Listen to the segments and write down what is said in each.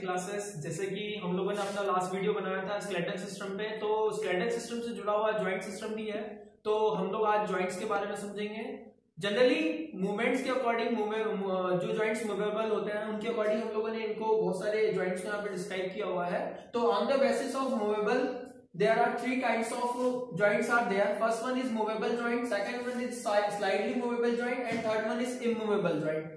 Classes जैसे कि हम लोगों ने अपना लास्ट वीडियो बनाया था स्केलेटन सिस्टम पे तो स्केलेटन सिस्टम से जुड़ा हुआ ज्वाइंट सिस्टम भी है तो हम लोग आज ज्वाइंट्स के बारे में समझेंगे। जनरली मूवमेंट्स के अकॉर्डिंग जो ज्वाइंट्स मूवेबल होते हैं, उनके अकॉर्डिंग हम लोगों ने इनको बहुत सारे ज्वाइंट्स यहाँ पे डिस्क्राइब किया हुआ है। तो on the basis of movable there are three kinds of joints are there. First one is movable joint, second one is slightly movable joint, and third one is immovable joint.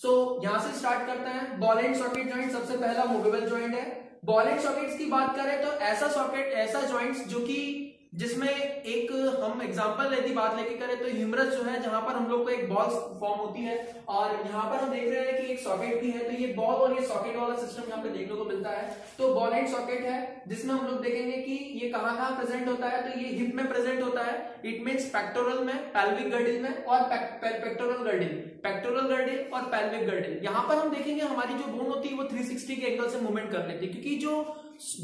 So so, यहाँ से start करते हैं। Ball and socket joint सबसे पहला movable joint है। Ball and sockets की बात करें तो ऐसा सॉकेट ऐसा ज्वाइंट्स जो कि जिसमें एक हम एग्जांपल यदि बात लेके करें तो ह्यूमरस जो है जहाँ पर हम लोग को एक बॉल फॉर्म होती है और यहाँ पर हम देख रहे हैं कि एक सॉकेट भी है। तो ये बॉल और ये सॉकेट वाला सिस्टम यहाँ पे देखने को मिलता है। तो बॉल एंड सॉकेट है जिसमें हम लोग देखेंगे कि ये कहाँ कहाँ प्रेजेंट होता है। तो ये हिप में प्रेजेंट होता है। इट मीन पेक्टोरल में पेल्विक गर्डिल में और पेक्टोरल गर्डिल पेक्टोरल गर्डिल और पेल्विक गर्डिल यहाँ पर हम देखेंगे हमारी जो बोन होती है वो थ्री के एंगल से मूवमेंट कर लेती है क्योंकि जो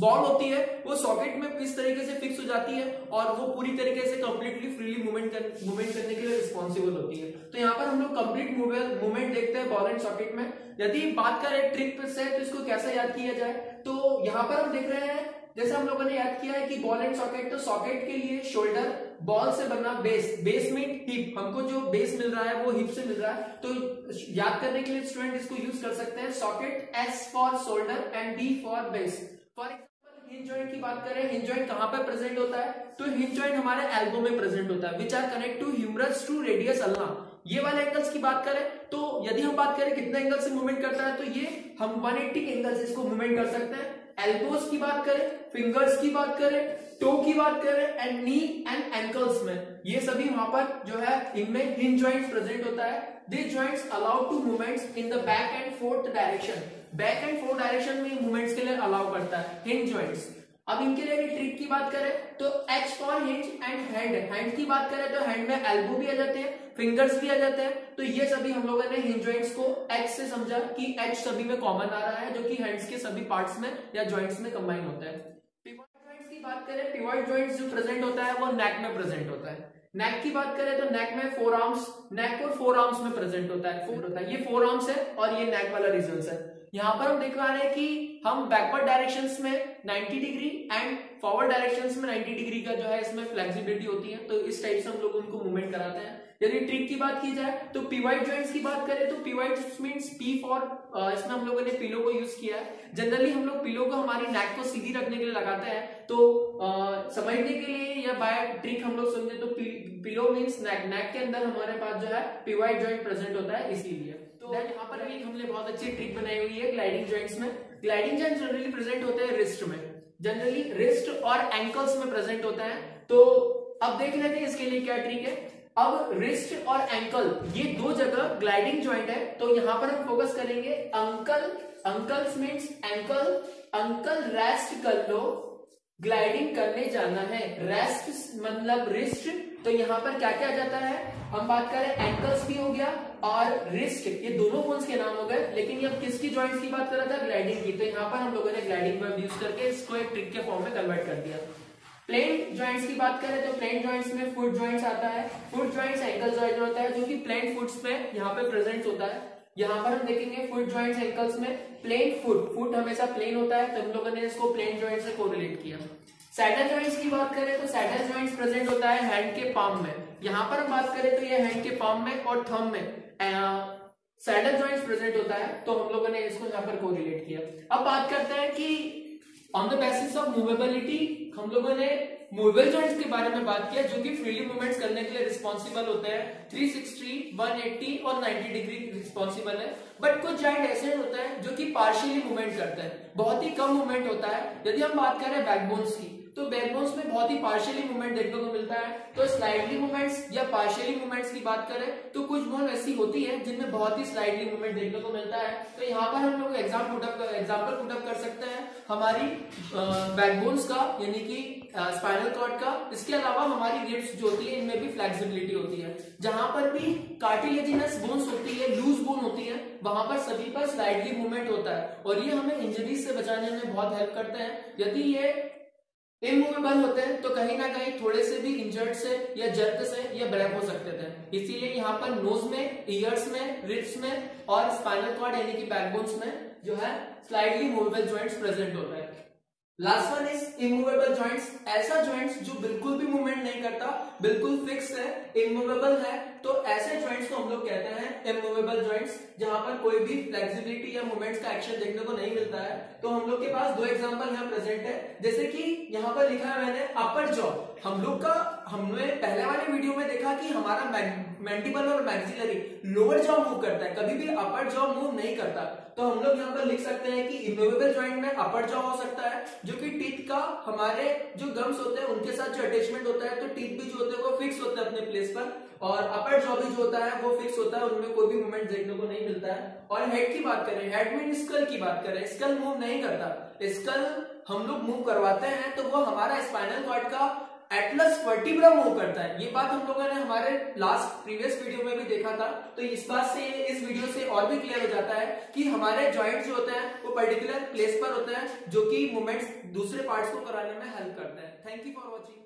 बॉल होती है वो सॉकेट में किस तरीके से फिक्स हो जाती है और वो पूरी तरीके से कंप्लीटली फ्रीली मूवमेंट कर, मूवमेंट करने के लिए रिस्पॉन्सिबल होती है। तो यहाँ पर हम लोग कंप्लीट मूवमेंट देखते हैं बॉल एंड सॉकेट में। यदि बात करें ट्रिक से तो इसको कैसे याद किया जाए तो यहाँ पर हम देख रहे हैं जैसे हम लोगों ने याद किया है कि बॉल एंड सॉकेट तो सॉकेट के लिए शोल्डर बॉल से बना बेस बेस मीन हिप हमको जो बेस मिल रहा है, वो हिप से मिल रहा है। तो याद करने के लिए स्टूडेंट इसको यूज़ कर सकते हैं। Socket S for shoulder and B for base for example hinge joint की बात करें हिंज जॉइंट कहाँ पर प्रेजेंट होता है? तो हिंज जॉइंट हमारे एल्बो में प्रेजेंट होता है which are connect to humerus to radius ulna ये वाले एंगल्स की बात करें तो यदि हम बात करें कितने एंगल से मूवमेंट करता है तो ये हम 180 एंगल से इसको मूवमेंट कर सकते हैं। एल्बोज की बात करें फिंगर्स की बात करें टो की बात करें एंड नी एंड एंकल्स में। ये सभी वहाँ पर जो है, इनमें हिंज जॉइंट्स प्रेजेंट होता है। This joints allow to movements in the back and forth direction back and forth direction में मूवमेंट्स के लिए अलाउ करता है हिंज जॉइंट्स अब इनके लिए अगर ट्रिक की बात करें तो H for hinge and hand hand की बात करें तो हैंड में एल्बो भी आ जाते हैं फिंगर्स भी आ जाते हैं। तो ये सभी हम लोगों ने हिंज जॉइंट्स को एच से समझा कि एच सभी में कॉमन आ रहा है, जो कि हैंड्स के सभी पार्ट्स में या जॉइंट्स में कंबाइन होता है। पिवट जॉइंट्स की बात करें पिवट जॉइंट्स जो प्रेजेंट होता है, वो नेक में प्रेजेंट होता है। नेक की बात करें तो नेक में फोर आर्म्स नेक और फोर आर्म्स में प्रेजेंट होता है फोर होता है। ये फोर आर्म्स है और ये नेक वाला रीजन है। यहाँ पर हम देख रहे हैं कि हम बैकवर्ड डायरेक्शन में 90 डिग्री एंड फॉरवर्ड डायरेक्शन में 90 डिग्री का जो है इसमें फ्लेक्सिबिलिटी होती है तो इस टाइप से हम लोग उनको मूवमेंट कराते हैं। यदि ट्रिक की बात की जाए तो पीवाइट ज्वाइंट्स की बात करें तो पीवाइट मींस पी फॉर इसमें हम लोगों ने पिलो को यूज़ किया है। जनरली हम लोग पिलो को हमारी नेक को सीधी रखने के लिए लगाते हैं। तो आ, समझने के लिए या बाय ट्रिक हम लोग समझे तो पिलो मींस नेक नेक के अंदर हमारे पास जो है पीवाइट ज्वाइंट प्रेजेंट होता है इसीलिए। तो यहाँ पर भी हमने बहुत अच्छी ट्रिक बनाई हुई है ग्लाइडिंग ज्वाइंट्स में। ग्लाइडिंग ज्वाइंट जनरली प्रेजेंट होते हैं रिस्ट में। जनरली रिस्ट और एंकल्स में प्रेजेंट होता है। तो अब देख लेते हैं इसके लिए क्या ट्रिक है। अब रिस्ट और एंकल ये दो जगह ग्लाइडिंग ज्वाइंट है तो यहाँ पर हम फोकस करेंगे uncle uncles means ankle uncle rest कर लो ग्लाइडिंग करने जाना है रेस्ट मतलब रिस्ट तो यहाँ पर क्या क्या जाता है, हम बात करें एंकल्स भी हो गया और रिस्ट ये दोनों बोन्स के नाम हो गए, लेकिन ये किसकी ज्वाइंट्स की बात कर रहा था ग्लाइडिंग की तो यहाँ पर हम लोगों ने ग्लाइडिंग वर्ब यूज़ करके इसको एक ट्रिक के फॉर्म में कन्वर्ट कर दिया। प्लेन ज्वाइंट्स की बात करें तो प्लेन ज्वाइंट्स में फुट ज्वाइंट्स आता है। फुट ज्वाइंट्स एंकल ज्वाइंट होता है, जो कि प्लेन फुट्स पे यहाँ पे प्रेजेंट होता है। यहाँ पर हम देखेंगे फुट ज्वाइंट्स एंकल्स में प्लेन फुट फुट हमेशा प्लेन होता है तो हम लोगों ने इसको प्लेन ज्वाइंट से कोरिलेट किया। सैडल ज्वाइंट्स की बात करें तो सैडल ज्वाइंट्स प्रेजेंट होता है हैंड के पाम में। यहाँ पर हम बात करें तो ये हैंड के पाम में और थम में सैडल ज्वाइंट्स प्रेजेंट होता है तो हम लोगों ने इसको यहाँ पर कोरिलेट किया। अब बात करते हैं कि on the basis of movability हम लोगों ने मूवेबल जॉइंट्स के बारे में बात किया जो कि फ्रीली मूवमेंट्स करने के लिए रिस्पॉन्सिबल होते हैं। 360, 180 और 90 डिग्री रिस्पॉन्सिबल है। बट कुछ जॉइंट ऐसे होते हैं जो कि पार्शियली मूवमेंट करते हैं। बहुत ही कम मूवमेंट होता है। यदि हम बात करें बैकबोन्स की तो बैकबोन्स में बहुत ही पार्शियली मूवमेंट देखने को मिलता है। तो स्लाइडली मूवमेंट्स या पार्शियली मूवमेंट्स की बात करें तो कुछ बोन ऐसी होती है जिनमें बहुत ही स्लाइडली मूवमेंट देखने को मिलता है। तो यहाँ पर हम लोग एग्ज़ाम पुटअप एग्ज़ाम्पल पुटअप कर सकते हैं। हमारी बैकबोन्स का, यानी कि स्पाइनल कॉर्ड का। इसके अलावा हमारी रिब्स जो होती है, इनमें भी फ्लेक्सिबिलिटी होती है। जहाँ पर भी कार्टिलेजिनस बोन्स होती है लूज बोन होती है, वहाँ पर सभी पर स्लाइडली मूवमेंट होता है। और ये हमें इंजरीज से बचाने में बहुत हेल्प करते हैं। यदि ये इमूवेबल होते हैं तो कहीं ना कहीं थोड़े से भी इंजर्ड से या जर्क से या ब्रेक हो सकते थे। इसीलिए यहाँ पर नोज़ में ईयर्स में रिप्स में और स्पाइनल कॉर्ड यानी कि बैकबोन्स में जो है स्लाइडली मूवेबल ज्वाइंट्स प्रेजेंट होता है। Last one is immovable joints ऐसा ज्वाइंट्स जो बिल्कुल भी मूवमेंट नहीं करता, बिल्कुल फिक्स है इमूवेबल है तो ऐसे ज्वाइंट्स को हम लोग कहते हैं इमूवेबल ज्वाइंट्स जहाँ पर कोई भी फ्लेक्सिबिलिटी या मूवमेंट का एक्शन देखने को नहीं मिलता है तो हम लोग के पास दो एग्ज़ाम्पल यहाँ प्रेजेंट है। जैसे कि यहाँ पर लिखा है मैंने अपर जॉ हम लोग का हमने पहले वाले वीडियो में देखा कि हमारा मैंडिबल और मैक्सिलरी लोअर जॉ मूव करता है, कभी भी अपर जॉ मूव नहीं करता। तो हम लोग यहाँ पर लिख सकते हैं कि इमूवेबल ज्वाइंट में अपर जॉ हो सकता है, जो कि टीथ का हमारे जो गम्स होते हैं, उनके साथ जो अटैचमेंट होता है तो टीथ भी जो होते हैं वो फिक्स होते हैं अपने प्लेस पर, और अपर जॉ भी जो होता है, वो फिक्स होता है, उनमें कोई भी मूवमेंट देखने को नहीं मिलता है। और हेड की बात करें हेड में स्कल की बात करें स्कल मूव नहीं करता। स्कल हम लोग मूव करवाते हैं तो वो हमारा स्पाइनल कॉर्ड का एटलस वर्टिब्रा मूव करता है। ये बात हम लोगों ने हमारे लास्ट प्रीवियस वीडियो में भी देखा था। तो इस बात से, इस वीडियो से और भी क्लियर हो जाता है कि हमारे ज्वाइंट जो होते हैं, वो पर्टिकुलर प्लेस पर होते हैं, जो कि मूवमेंट्स दूसरे पार्ट्स को कराने में हेल्प करते हैं। Thank you for watching